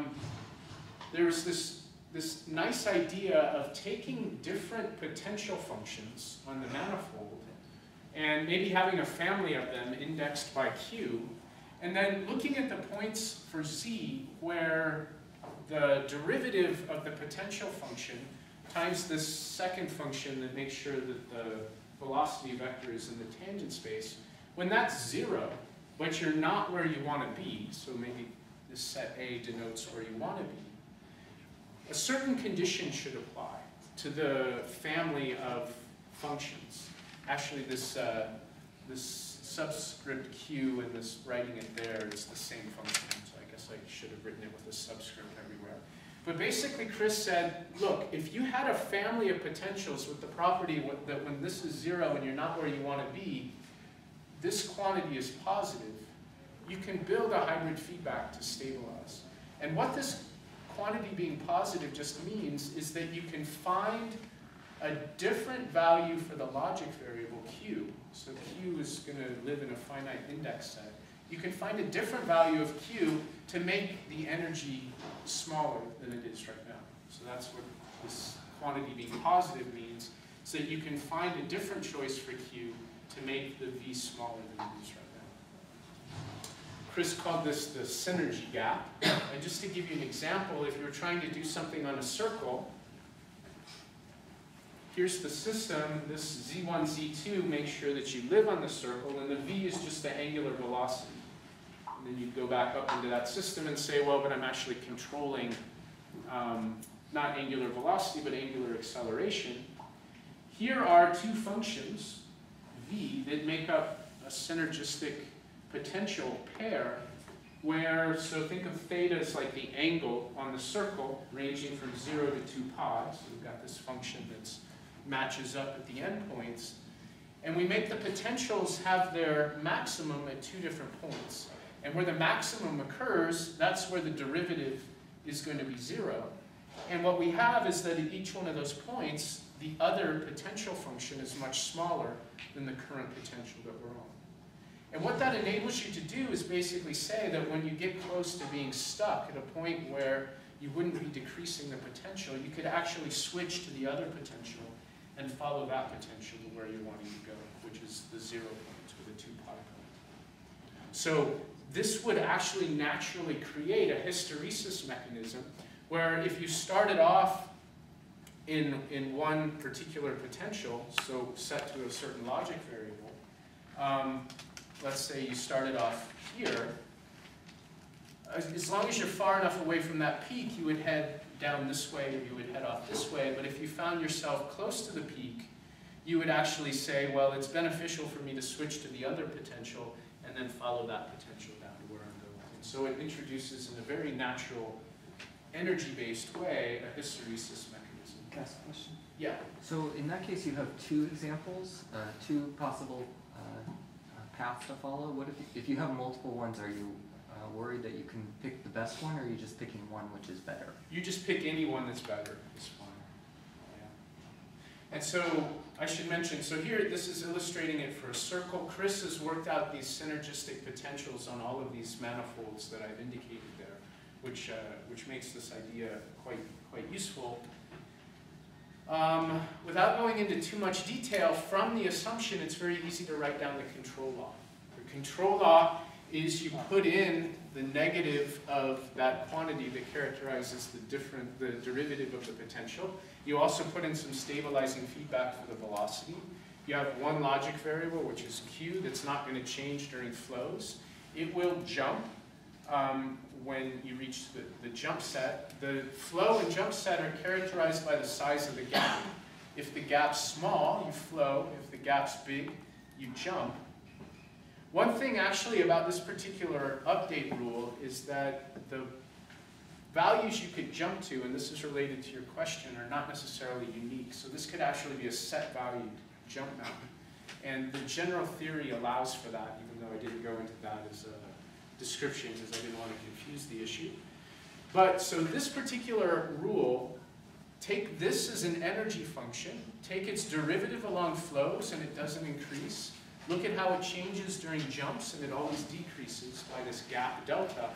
um, there was this, this nice idea of taking different potential functions on the manifold and maybe having a family of them indexed by Q, and then looking at the points for Z where the derivative of the potential function times this second function that makes sure that the velocity vector is in the tangent space, when that's zero, but you're not where you want to be, so maybe this set A denotes where you want to be, a certain condition should apply to the family of functions. Actually, this, uh, this subscript q and this writing it there is the same function, so I guess I should have written it with a subscript everywhere. But basically, Chris said, look, if you had a family of potentials with the property that when this is zero and you're not where you want to be, this quantity is positive, you can build a hybrid feedback to stabilize. And what this quantity being positive just means is that you can find a different value for the logic variable q. So q is going to live in a finite index set. You can find a different value of q to make the energy smaller than it is right now. So that's what this quantity being positive means, so that you can find a different choice for q to make the v smaller than it is right now. Chris called this the synergy gap. And just to give you an example, if you're trying to do something on a circle, here's the system, this z1, z2 makes sure that you live on the circle, and the v is just the angular velocity. And then you go back up into that system and say, well, but I'm actually controlling um, not angular velocity, but angular acceleration. Here are two functions, v, that make up a synergistic potential pair where, so think of theta as like the angle on the circle ranging from 0 to 2 pi. So we've got this function that matches up at the endpoints. And we make the potentials have their maximum at two different points. And where the maximum occurs, that's where the derivative is going to be 0. And what we have is that at each one of those points, the other potential function is much smaller than the current potential that we're on. And what that enables you to do is basically say that when you get close to being stuck at a point where you wouldn't be decreasing the potential, you could actually switch to the other potential and follow that potential to where you're wanting to go, which is the zero point or the two pi point. So this would actually naturally create a hysteresis mechanism where if you started off in, in one particular potential, so set to a certain logic variable, um, let's say you started off here, as long as you're far enough away from that peak, you would head down this way or you would head off this way. But if you found yourself close to the peak, you would actually say, well, it's beneficial for me to switch to the other potential and then follow that potential down to where I'm going. And so it introduces in a very natural, energy-based way, a hysteresis mechanism. Can I ask a question? Yeah. So in that case, you have two examples, uh, two possible paths to follow. What if you, if you have multiple ones? Are you uh, worried that you can pick the best one, or are you just picking one which is better? You just pick any one that's better. It's fine. Yeah. And so I should mention, so here this is illustrating it for a circle. Chris has worked out these synergistic potentials on all of these manifolds that I've indicated there, which, uh, which makes this idea quite, quite useful. Um, without going into too much detail, from the assumption, it's very easy to write down the control law. The control law is you put in the negative of that quantity that characterizes the different, the derivative of the potential. You also put in some stabilizing feedback for the velocity. You have one logic variable, which is q, that's not going to change during flows. It will jump um, when you reach the, the jump set. The flow and jump set are characterized by the size of the gap. If the gap's small, you flow. If the gap's big, you jump. One thing actually about this particular update rule is that the values you could jump to, and this is related to your question, are not necessarily unique. So this could actually be a set valued jump map. And the general theory allows for that, even though I didn't go into that as a description because I didn't want to confuse the issue. But so this particular rule, take this as an energy function, take its derivative along flows and it doesn't increase. Look at how it changes during jumps and it always decreases by this gap delta.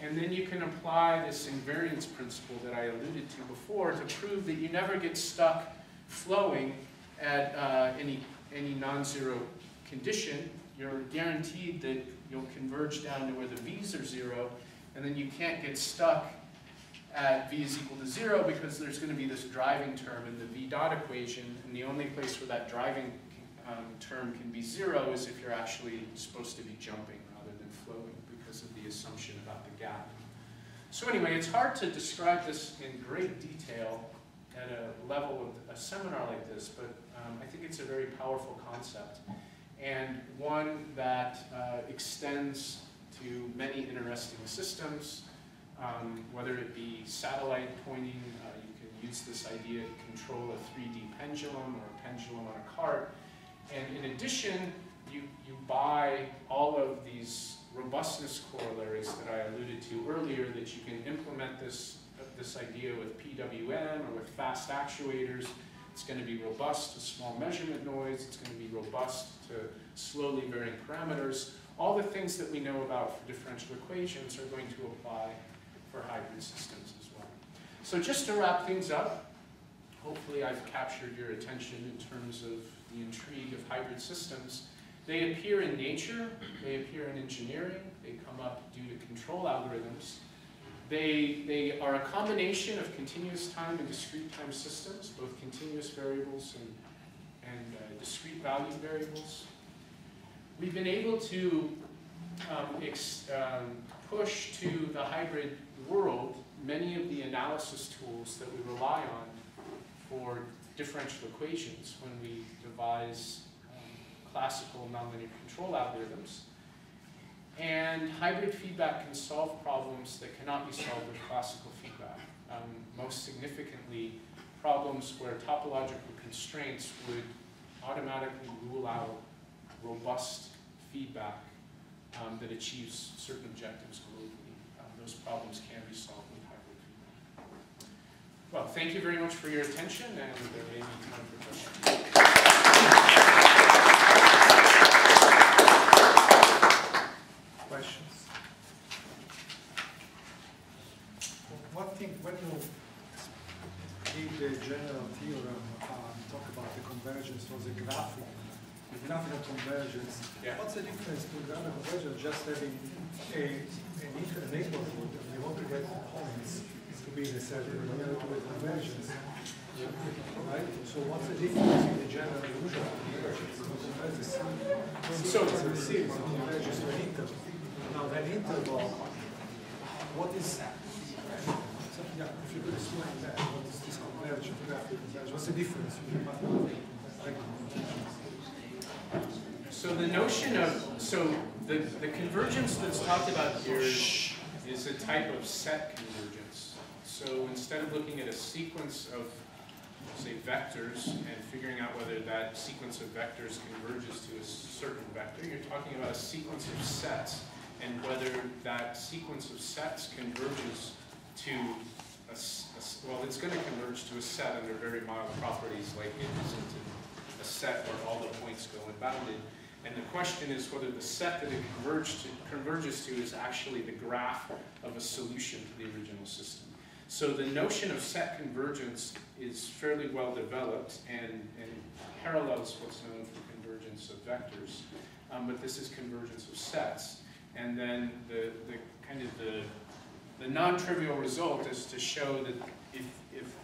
And then you can apply this invariance principle that I alluded to before to prove that you never get stuck flowing at uh, any, any non-zero condition. You're guaranteed that you'll converge down to where the v's are zero, and then you can't get stuck at v is equal to zero because there's going to be this driving term in the v dot equation, and the only place where that driving um, term can be zero is if you're actually supposed to be jumping rather than flowing because of the assumption about the gap. So anyway, it's hard to describe this in great detail at a level of a seminar like this, but um, I think it's a very powerful concept and one that uh, extends to many interesting systems, um, whether it be satellite pointing, uh, you can use this idea to control a 3D pendulum or a pendulum on a cart. And in addition, you, you buy all of these robustness corollaries that I alluded to earlier that you can implement this, this idea with PWM or with fast actuators. It's going to be robust to small measurement noise. It's going to be robust to slowly varying parameters. All the things that we know about for differential equations are going to apply for hybrid systems as well. So just to wrap things up, hopefully I've captured your attention in terms of the intrigue of hybrid systems. They appear in nature, they appear in engineering, they come up due to control algorithms. They, they are a combination of continuous time and discrete time systems, both continuous variables and, and uh, discrete value variables. We've been able to um, um, push to the hybrid world many of the analysis tools that we rely on for differential equations when we devise um, classical nonlinear control algorithms. And hybrid feedback can solve problems that cannot be solved with classical feedback. Um, most significantly, problems where topological constraints would automatically rule out robust feedback um, that achieves certain objectives globally. Um, those problems can be solved with hybrid feedback. Well, thank you very much for your attention, and there may be time for questions. Questions? One thing, when you give the general theorem, uh, talk about the convergence was a graphic, the graphical convergence. Yeah. What's the difference to graphical convergence, just having a, a neat- a neighborhood, and you want to get points to be in a have to convergence. Right, so what's the difference in the general and usual convergence? Convergence So- series and series, and convergence to an interval. Now, an interval, what is, so, yeah, if you could explain that, what is this convergence, what's the difference between So the notion of, so the, the convergence that's talked about here is a type of set convergence. So instead of looking at a sequence of, say, vectors and figuring out whether that sequence of vectors converges to a certain vector, you're talking about a sequence of sets and whether that sequence of sets converges to a well, it's going to converge to a set under very mild properties like it isn't a set where all the points go unbounded. And the question is whether the set that it converge to, converges to is actually the graph of a solution to the original system. So the notion of set convergence is fairly well developed and, and parallels what's known for convergence of vectors. Um, but this is convergence of sets. And then the, the kind of the, the non-trivial result is to show that if, if,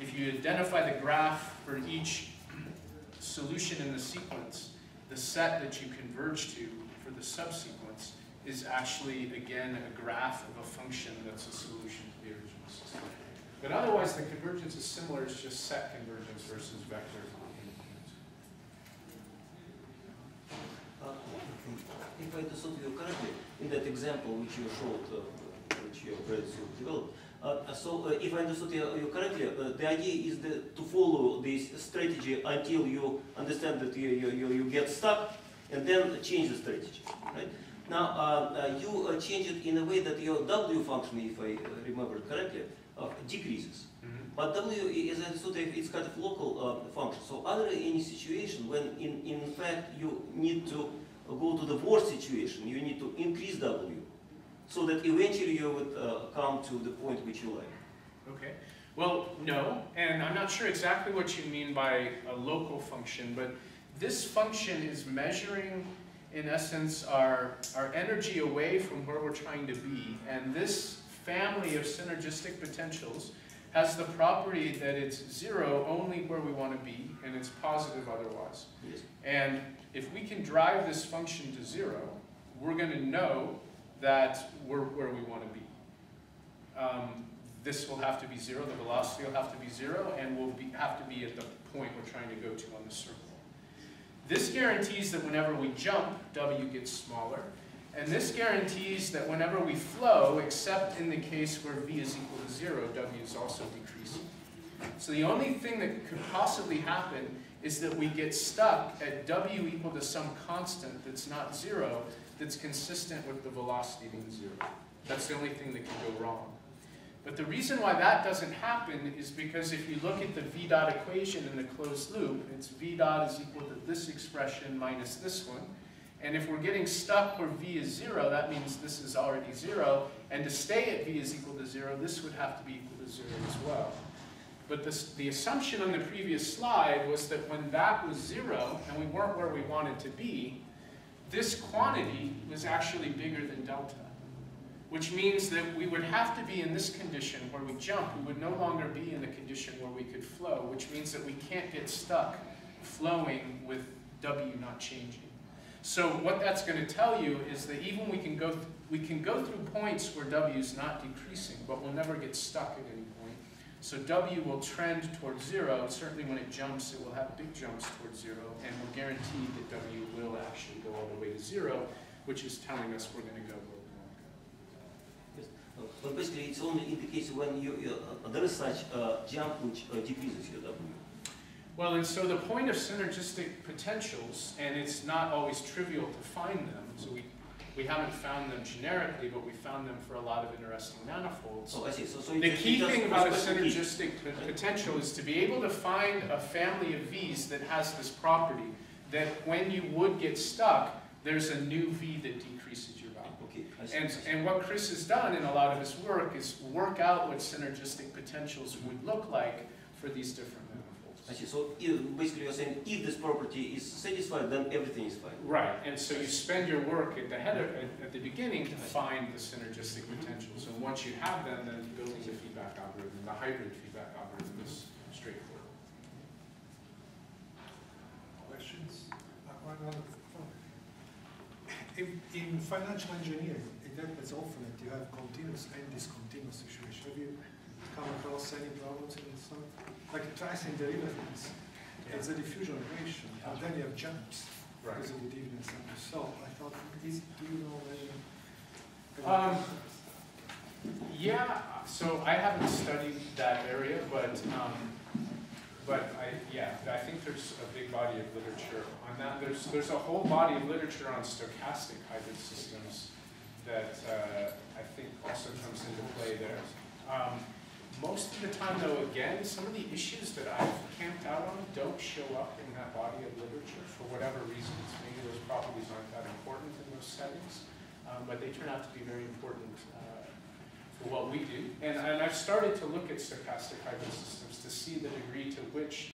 if you identify the graph for each solution in the sequence, the set that you converge to for the subsequence is actually, again, a graph of a function that's a solution to the But otherwise, the convergence is similar, it's just set convergence versus vector. Uh, If I understood you correctly, in that example which you showed, uh, which you already developed, uh, so uh, if I understood you correctly, uh, the idea is to follow this strategy until you understand that you, you, you, you get stuck and then change the strategy, right? Now, uh, uh, you uh, change it in a way that your W function, if I uh, remember correctly, uh, decreases. But W, is understood, it, it's kind of local uh, function. So are there any situation when, in, in fact, you need to go to the worst situation, you need to increase W so that eventually you would uh, come to the point which you like. Okay. Well, no, and I'm not sure exactly what you mean by a local function, but this function is measuring, in essence, our, our energy away from where we're trying to be. And this family of synergistic potentials has the property that it's zero only where we want to be, and it's positive otherwise. Yes. And if we can drive this function to zero, we're going to know that we're where we want to be. Um, this will have to be zero, the velocity will have to be zero, and we'll be, have to be at the point we're trying to go to on the circle. This guarantees that whenever we jump, W gets smaller, and this guarantees that whenever we flow, except in the case where V is equal to zero, W is also decreasing. So the only thing that could possibly happen is that we get stuck at W equal to some constant that's not zero, that's consistent with the velocity being zero. That's the only thing that can go wrong. But the reason why that doesn't happen is because if you look at the V dot equation in the closed loop, it's V dot is equal to this expression minus this one. And if we're getting stuck where V is zero, that means this is already zero. And to stay at V is equal to zero, this would have to be equal to zero as well. But this, the assumption on the previous slide was that when that was zero, and we weren't where we wanted to be, this quantity was actually bigger than delta. Which means that we would have to be in this condition where we jump, we would no longer be in the condition where we could flow, which means that we can't get stuck flowing with W not changing. So what that's going to tell you is that even we can go, we can go through points where W is not decreasing, but we'll never get stuck at any point. So W will trend towards zero. Certainly when it jumps, it will have big jumps towards zero, and we're guaranteed that W will actually go all the way to zero, which is telling us we're going to go. But basically, it's only in the case when you, uh, there is such a jump which uh, decreases your W. Well, and so the point of synergistic potentials, and it's not always trivial to find them, so we, we haven't found them generically, but we found them for a lot of interesting manifolds. So I see, so, so The key thing about a synergistic potential is to be able to find a family of V's that has this property, that when you would get stuck, there's a new V that decreases your value. Okay, I see. And, and what Chris has done in a lot of his work is work out what synergistic potentials would look like for these different I manifolds. see, so if, basically you're saying if this property is satisfied, then everything is fine. Right, and so you spend your work at the head of, at, at the beginning to find the synergistic potentials, and once you have them, then building the feedback algorithm, the hybrid feedback algorithm is straightforward. Questions? Uh, one other thought. In, in financial engineering, it happens often that you have continuous and discontinuous situation. Have you come across any problems in some, like tracing derivatives? It's a diffusion equation, and then you have jumps because of the deviance and so. I thought, is, do you know any? Um, Yeah, so I haven't studied that area, but, um, but I, yeah, I think there's a big body of literature on that. There's, there's a whole body of literature on stochastic hybrid systems that, uh, I think also comes into play there. Um, most of the time though, again, some of the issues that I've camped out on don't show up in that body of literature for whatever reasons. Maybe those properties aren't that important in those settings, um, but they turn out to be very important uh, for what we do. And, and I've started to look at stochastic hybrid systems to see the degree to which